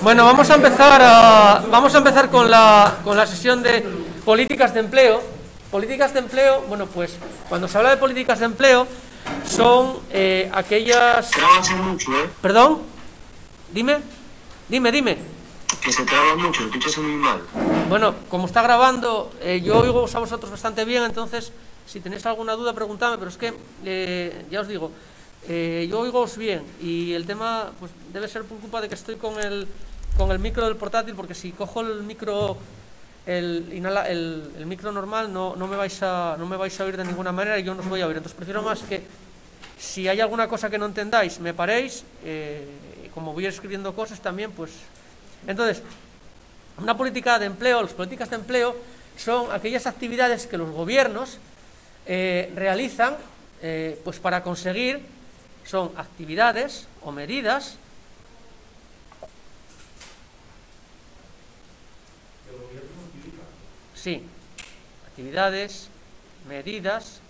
Bueno, vamos a empezar a, vamos a empezar con la, con la sesión de políticas de empleo. Políticas de empleo, bueno, pues cuando se habla de políticas de empleo son eh, aquellas. Trabas mucho, ¿eh? Perdón, dime, dime, dime. Que se traba mucho, lo escuchas muy mal. Bueno, como está grabando, eh, yo oigo a vosotros bastante bien, entonces si tenéis alguna duda preguntadme, pero es que eh, ya os digo, eh, yo oigo bien y el tema pues debe ser por culpa de que estoy con el, con el micro del portátil, porque si cojo el micro el, inhala, el, el micro normal no, no, me vais a, no me vais a oír de ninguna manera y yo no os voy a oír. Entonces prefiero más que si hay alguna cosa que no entendáis, me paréis, eh, como voy escribiendo cosas también, pues... Entonces, una política de empleo, las políticas de empleo son aquellas actividades que los gobiernos eh, realizan eh, pues para conseguir, son actividades o medidas Sí, actividades, medidas,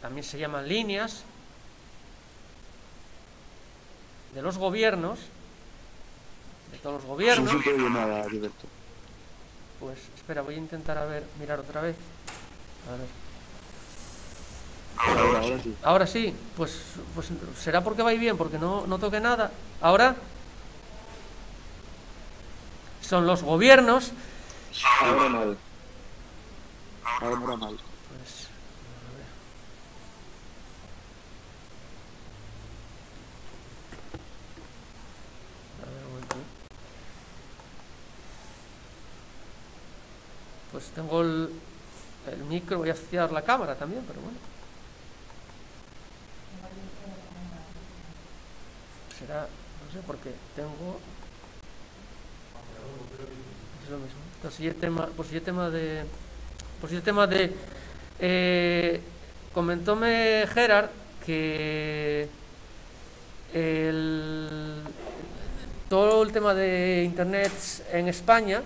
también se llaman líneas de los gobiernos, de todos los gobiernos. No se oye nada, Gilberto. Pues espera, voy a intentar a ver, mirar otra vez. A ver. Ahora, ahora sí. Ahora sí, pues, pues será porque va bien, porque no, no toque nada. Ahora son los gobiernos. Ahora mal. Ahora mal. Pues, a ver. A ver, un momento. Pues tengo el, el micro, voy a asociar la cámara también, pero bueno. Será, no sé, porque tengo es lo mismo. Por si el tema, por si el tema de, por si el tema de, eh, comentóme Gerard que el, todo el tema de internet en España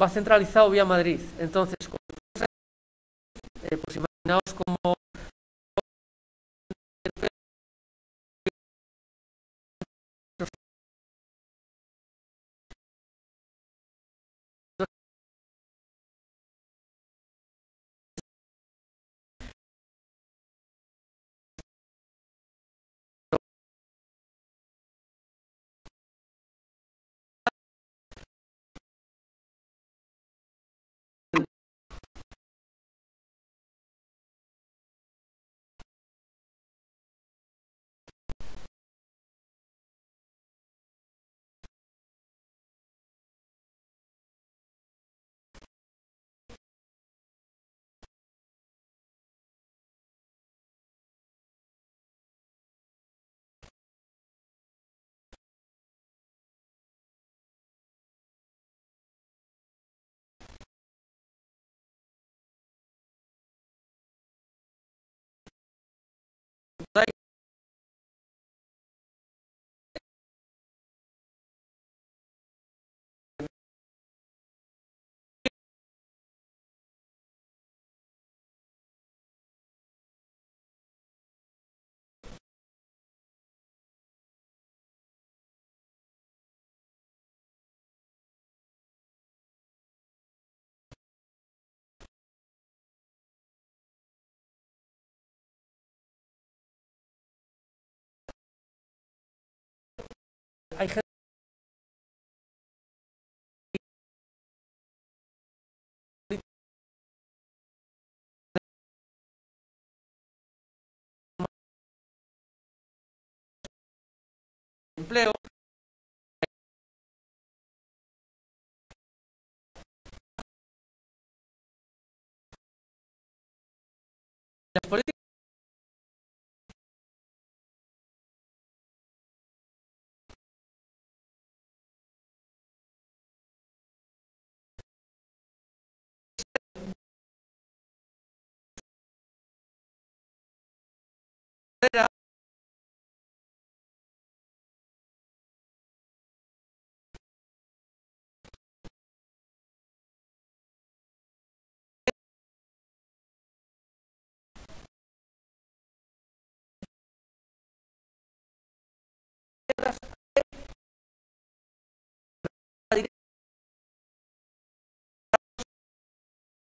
va centralizado vía Madrid. Entonces, hay gente empleo. Las políticas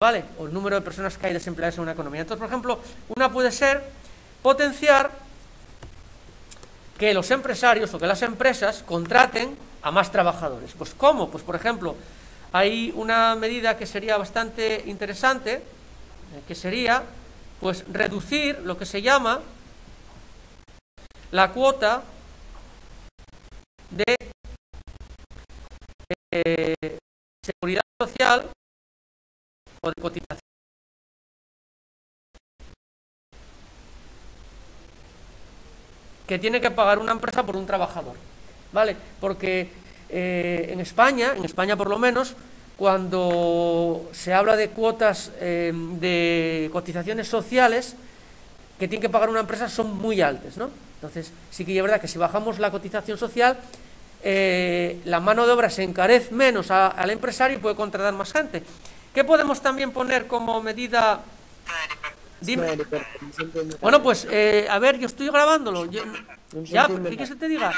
¿Vale? O el número de personas que hay desempleadas en una economía. Entonces, por ejemplo, una puede ser potenciar que los empresarios o que las empresas contraten a más trabajadores. Pues ¿cómo? Pues por ejemplo, hay una medida que sería bastante interesante, eh, que sería pues reducir lo que se llama la cuota de eh, seguridad social o de cotización. que tiene que pagar una empresa por un trabajador, ¿vale? Porque eh, en España, en España por lo menos, cuando se habla de cuotas eh, de cotizaciones sociales que tiene que pagar una empresa son muy altas, ¿no? Entonces, sí que es verdad que si bajamos la cotización social, eh, la mano de obra se encarece menos al empresario y puede contratar más gente. ¿Qué podemos también poner como medida? Dime. Bueno, pues, eh, a ver, yo estoy grabándolo. Yo, ya, ¿qué que se te diga?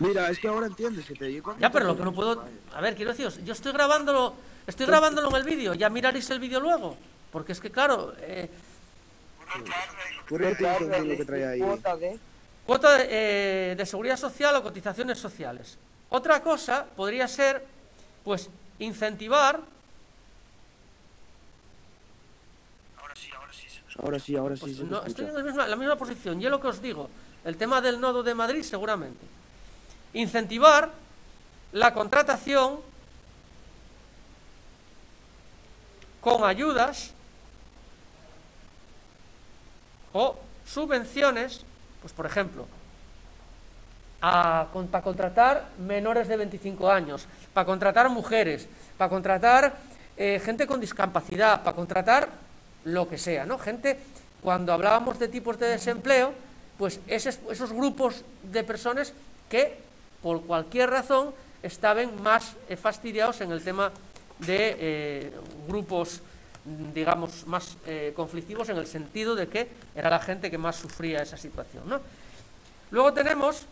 Mira, es que ahora entiendes que te digo. Ya, pero lo que no puedo. A ver, quiero deciros, yo estoy grabándolo, estoy grabándolo en el vídeo. Ya miraréis el vídeo luego, porque es que claro. Eh, lo que trae ahí. Cuota eh, de, seguridad social o cotizaciones sociales. Otra cosa podría ser, pues, incentivar. Ahora sí, ahora sí. Ahora sí, ahora sí. Pues no, estoy en la misma, la misma posición. Yo lo que os digo, el tema del nodo de Madrid, seguramente. Incentivar la contratación con ayudas o subvenciones pues por ejemplo, para contratar menores de 25 años, para contratar mujeres, para contratar eh, gente con discapacidad, para contratar lo que sea, ¿no? Gente, cuando hablábamos de tipos de desempleo, pues esos, grupos de personas que, por cualquier razón, estaban más eh, fastidiados en el tema de eh, grupos digamos, más eh, conflictivos en el sentido de que era la gente que más sufría esa situación. ¿no? Luego tenemos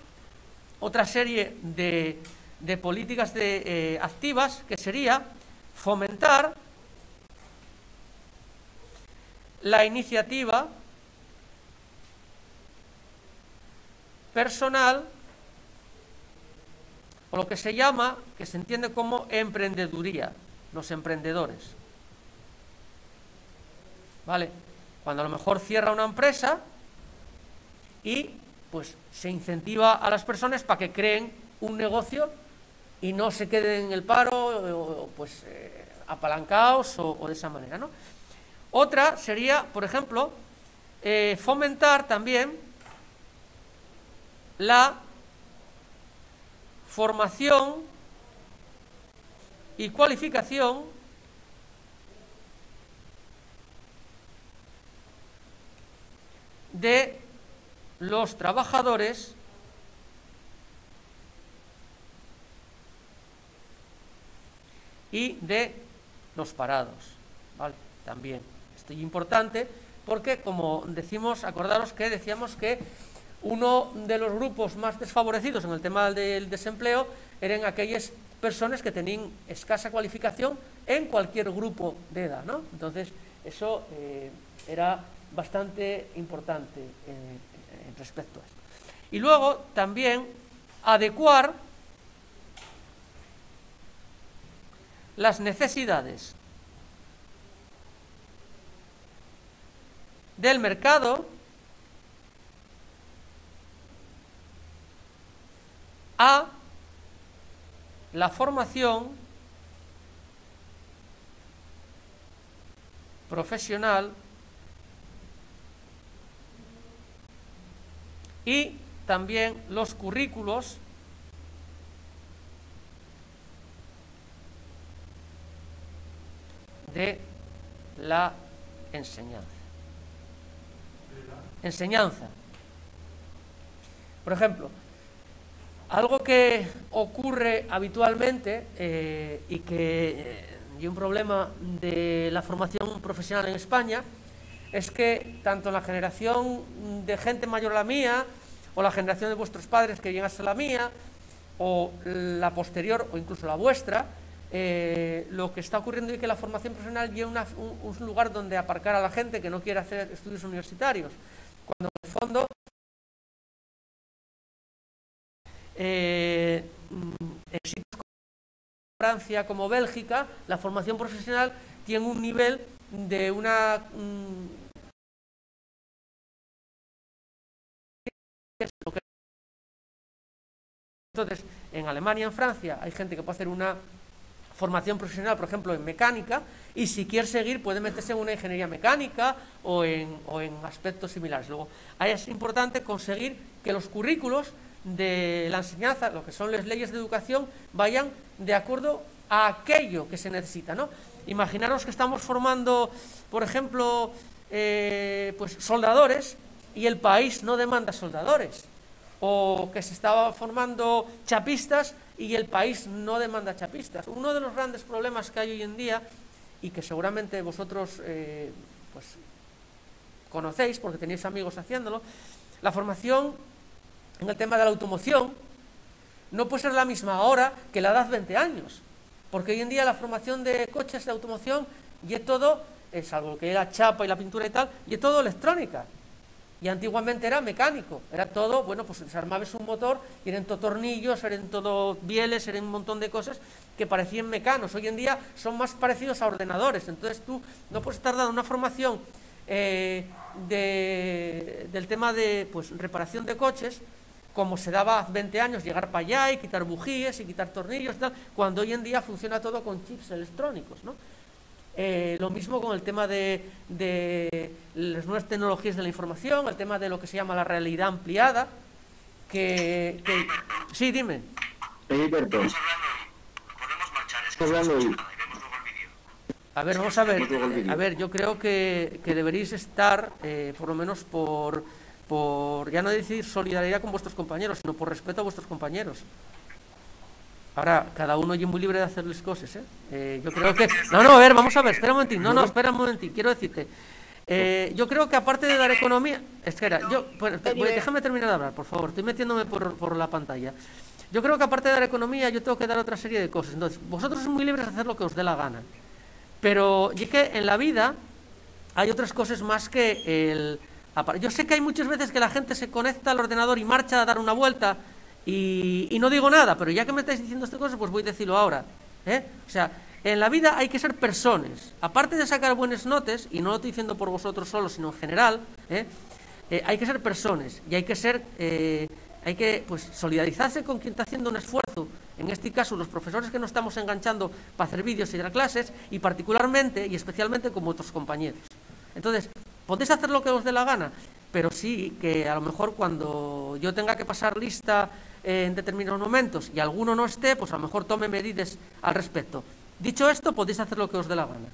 otra serie de, de políticas de, eh, activas que sería fomentar la iniciativa personal o lo que se llama, que se entiende como emprendeduría, los emprendedores. ¿Vale? Cuando a lo mejor cierra una empresa y pues se incentiva a las personas para que creen un negocio y no se queden en el paro, pues eh, apalancados o, de esa manera, ¿no? Otra sería, por ejemplo, eh, fomentar también la formación y cualificación de los trabajadores y de los parados, ¿vale? También, esto es importante porque, como decimos, acordaros que decíamos que uno de los grupos más desfavorecidos en el tema del desempleo eran aquellas personas que tenían escasa cualificación en cualquier grupo de edad, ¿no? Entonces, eso eh, era bastante importante eh, respecto a esto. Y luego también adecuar las necesidades del mercado a la formación profesional y también los currículos de la enseñanza. Enseñanza. Por ejemplo, algo que ocurre habitualmente eh, y que eh, un problema de la formación profesional en España es que tanto la generación de gente mayor a la mía, o la generación de vuestros padres que llegan a la mía, o la posterior, o incluso la vuestra, eh, lo que está ocurriendo es que la formación profesional lleva un, un, lugar donde aparcar a la gente que no quiere hacer estudios universitarios, cuando en el fondo eh, en sitios como Francia, como Bélgica, la formación profesional tiene un nivel de una... Mm, entonces, en Alemania, en Francia, hay gente que puede hacer una formación profesional, por ejemplo, en mecánica, y si quiere seguir puede meterse en una ingeniería mecánica o en, aspectos similares. Luego, ahí es importante conseguir que los currículos de la enseñanza, lo que son las leyes de educación, vayan de acuerdo a aquello que se necesita. ¿no? Imaginaros que estamos formando, por ejemplo, eh, pues soldadores y el país no demanda soldadores, o que se estaba formando chapistas y el país no demanda chapistas. Uno de los grandes problemas que hay hoy en día, y que seguramente vosotros eh, pues, conocéis porque tenéis amigos haciéndolo, la formación en el tema de la automoción no puede ser la misma ahora que la edad 20 años, porque hoy en día la formación de coches de automoción y es todo, es algo que era chapa y la pintura y tal, y es todo electrónica. Y antiguamente era mecánico, era todo, bueno, pues se armaba un motor y eran todo tornillos, eran todo bieles, eran un montón de cosas que parecían mecanos. Hoy en día son más parecidos a ordenadores, entonces tú no puedes estar dando una formación eh, del tema de pues, reparación de coches como se daba hace 20 años, llegar para allá y quitar bujíes y quitar tornillos, tal, cuando hoy en día funciona todo con chips electrónicos. ¿no? Eh, lo mismo con el tema de, de, las nuevas tecnologías de la información, el tema de lo que se llama la realidad ampliada, que... que... Sí, dime. A ver, vamos a ver. A ver, yo creo que, que deberéis estar, eh, por lo menos por por, ya no decir solidaridad con vuestros compañeros, sino por respeto a vuestros compañeros. Ahora, cada uno es muy libre de hacerles cosas, ¿eh? ¿eh? yo creo que... No, no, a ver, vamos a ver, espera un momentín. No, no, espera un momentín. Quiero decirte, eh, yo creo que aparte de dar economía... Espera, yo... déjame terminar de hablar, por favor. Estoy metiéndome por, por la pantalla. Yo creo que aparte de dar economía, yo tengo que dar otra serie de cosas. Entonces, vosotros sois muy libres de hacer lo que os dé la gana. Pero, y que en la vida hay otras cosas más que el yo sé que hay muchas veces que la gente se conecta al ordenador y marcha a dar una vuelta y, no digo nada, pero ya que me estáis diciendo estas cosas, pues voy a decirlo ahora. ¿eh? O sea, en la vida hay que ser personas. Aparte de sacar buenas notas, y no lo estoy diciendo por vosotros solos, sino en general, ¿eh? Eh, hay que ser personas y hay que ser, hay que pues, solidarizarse con quien está haciendo un esfuerzo. En este caso, los profesores que nos estamos enganchando para hacer vídeos y dar clases, y particularmente y especialmente con vuestros compañeros. Entonces, podéis hacer lo que os dé la gana, pero sí que a lo mejor cuando yo tenga que pasar lista en determinados momentos y alguno no esté, pues a lo mejor tome medidas al respecto. Dicho esto, podéis hacer lo que os dé la gana.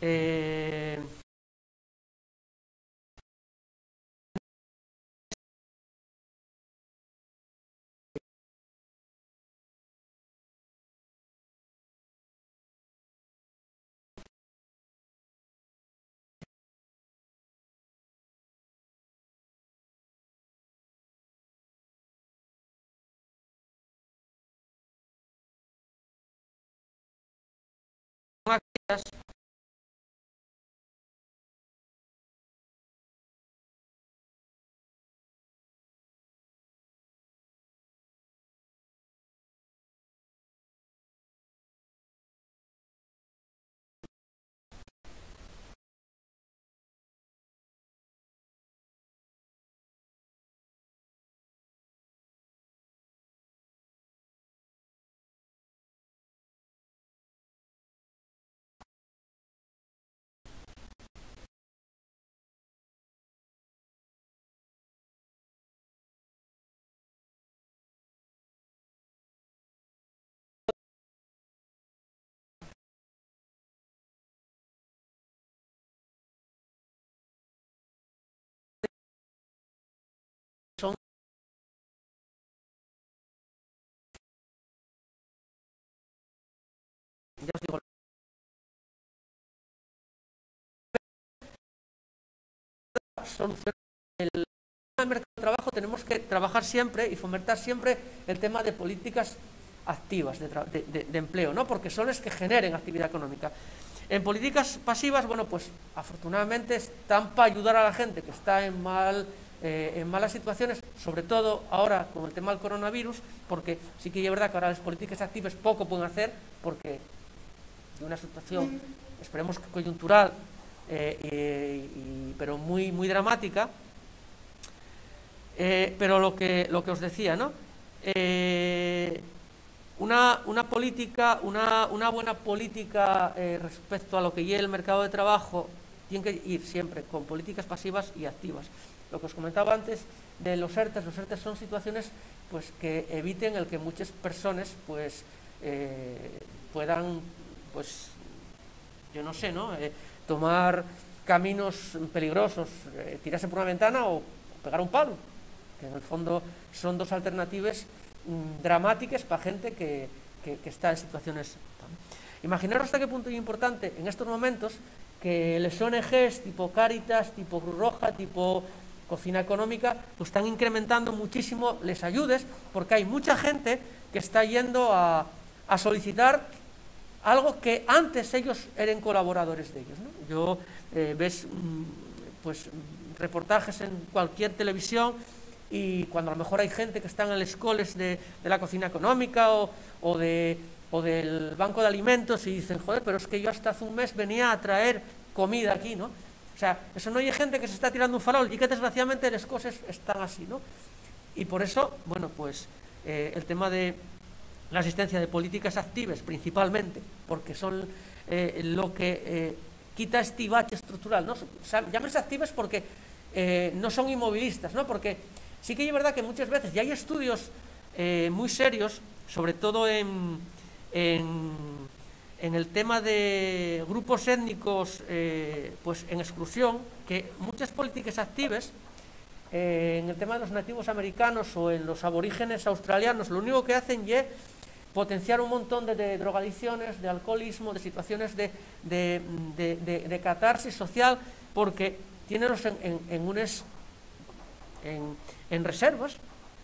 Eh... 但是。Ya os digo solución el mercado de trabajo tenemos que trabajar siempre y fomentar siempre el tema de políticas activas de, empleo, ¿no? porque son las que generen actividad económica. En políticas pasivas, bueno, pues afortunadamente están para ayudar a la gente que está en, mal, eh, en malas situaciones, sobre todo ahora con el tema del coronavirus, porque sí que es verdad que ahora las políticas activas poco pueden hacer, porque de una situación, esperemos que coyuntural, eh, pero muy, muy dramática, eh, pero lo que, lo que os decía, ¿no? Eh, una, una, política, una, una buena política respecto a lo que lleve el mercado de trabajo tiene que ir siempre con políticas pasivas y activas. Lo que os comentaba antes de los ERTES, los ERTES son situaciones pues, que eviten el que muchas personas pues, puedan, pues, yo no sé, ¿no? Eh, tomar caminos peligrosos, eh, tirarse por una ventana o pegar un palo, que en el fondo son dos alternativas mmm, dramáticas para gente que, que, que, está en situaciones... Imaginaros hasta qué punto es importante en estos momentos que las ONGs tipo Cáritas, tipo Cruz Roja, tipo Cocina Económica, pues están incrementando muchísimo les ayudes porque hay mucha gente que está yendo a, a solicitar algo que antes ellos eran colaboradores de ellos. ¿no? Yo eh, ves pues reportajes en cualquier televisión y cuando a lo mejor hay gente que está en las escuelas de, de, la cocina económica o, o, de, o, del banco de alimentos y dicen, joder, pero es que yo hasta hace un mes venía a traer comida aquí, ¿no? O sea, eso no hay gente que se está tirando un farol y que desgraciadamente las cosas están así, ¿no? Y por eso, bueno, pues eh, el tema de la asistencia de políticas activas principalmente, porque son eh, lo que eh, quita este bache estructural, ¿no? Llámense activas porque no son inmovilistas, ¿no? Porque sí que es verdad que muchas veces, y hay estudios eh, muy serios, sobre todo en, en, en, el tema de grupos étnicos eh, pues en exclusión, que muchas políticas activas, eh, en el tema de los nativos americanos o en los aborígenes australianos, lo único que hacen es potenciar un montón de, de, drogadicciones, de alcoholismo, de situaciones de, de, de catarsis social, porque tienen en, en, en unas en, reservas,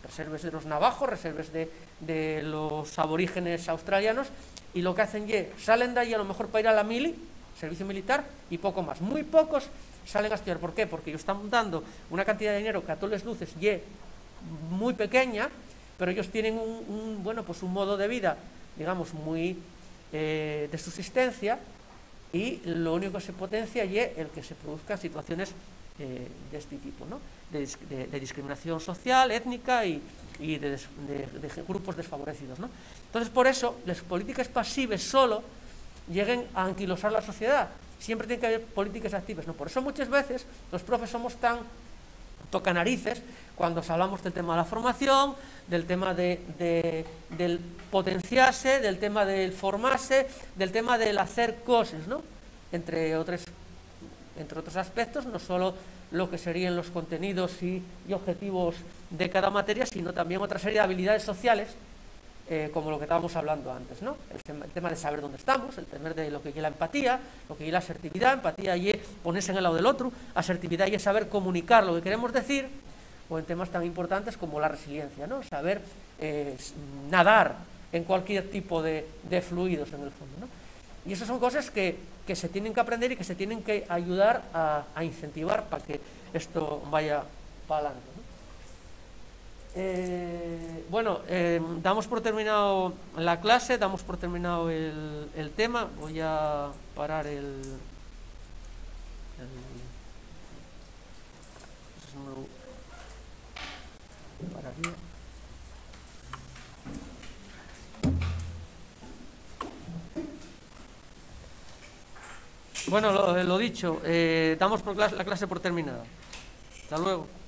reservas de los navajos, reservas de, de, los aborígenes australianos, y lo que hacen es, salen de ahí a lo mejor para ir a la mili, servicio militar, y poco más. Muy pocos salen a estudiar. ¿Por qué? Porque ellos están dando una cantidad de dinero que a todas las luces y muy pequeña, pero ellos tienen un, bueno, pues un modo de vida, digamos, muy eh, de subsistencia, y lo único que se potencia y el que se produzcan situaciones eh, de este tipo, ¿no? de, de, de, discriminación social, étnica y, y de, de, grupos desfavorecidos. ¿no? Entonces, por eso, las políticas pasivas solo lleguen a anquilosar la sociedad. Siempre tiene que haber políticas activas. ¿no? Por eso muchas veces los profes somos tan tocanarices cuando hablamos del tema de la formación, del tema de, del potenciarse, del tema del formarse, del tema del hacer cosas, ¿no? entre otros entre otros aspectos, no solo lo que serían los contenidos y, y objetivos de cada materia, sino también otra serie de habilidades sociales, eh, como lo que estábamos hablando antes, ¿no? El tema, de saber dónde estamos, el tema de lo que es la empatía, lo que es la asertividad, empatía y ponerse en el lado del otro, asertividad y es saber comunicar lo que queremos decir, o en temas tan importantes como la resiliencia. Saber eh, nadar en cualquier tipo de, fluidos en el fondo. Y esas son cosas que, se tienen que aprender y que se tienen que ayudar a incentivar para que esto vaya para adelante. Eh, bueno, eh, damos por terminado la clase, damos por terminado el, el tema. Voy a parar el, pararía. Bueno, lo, lo dicho, eh, damos por clase, la clase por terminada. Hasta luego.